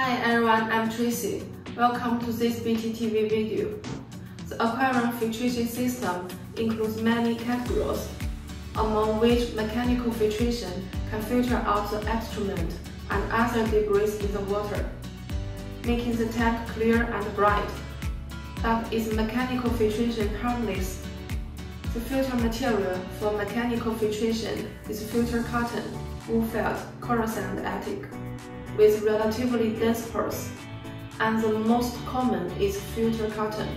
Hi everyone, I'm Tracy. Welcome to this BTTV video. The aquarium filtration system includes many categories, among which mechanical filtration can filter out the excrement and other debris in the water, making the tank clear and bright. But is mechanical filtration harmless? The filter material for mechanical filtration is filter cotton, wool felt, corrosion and attic with relatively dense pores, and the most common is filter cotton.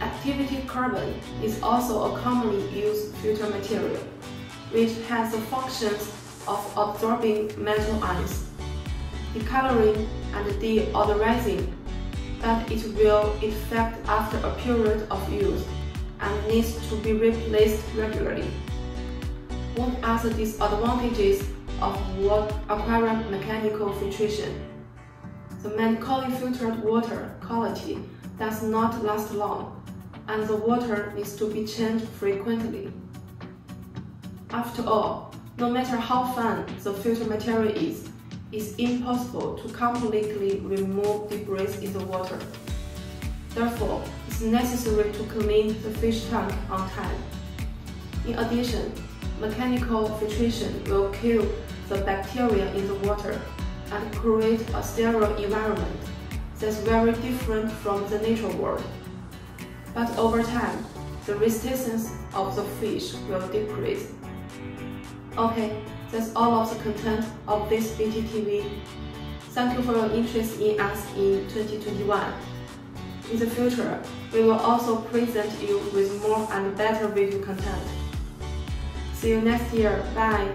Activated carbon is also a commonly used filter material, which has the functions of absorbing metal ions, decoloring and deodorizing, but it will effect after a period of use and needs to be replaced regularly. What are the disadvantages of aquarium mechanical filtration. The mechanically filtered water quality does not last long, and the water needs to be changed frequently. After all, no matter how fine the filter material is, it's impossible to completely remove debris in the water. Therefore, it's necessary to clean the fish tank on time. In addition, mechanical filtration will kill the bacteria in the water and create a sterile environment that's very different from the natural world. But over time, the resistance of the fish will decrease. Okay, that's all of the content of this BTTV. Thank you for your interest in us in 2021. In the future, we will also present you with more and better video content. See you next year. Bye.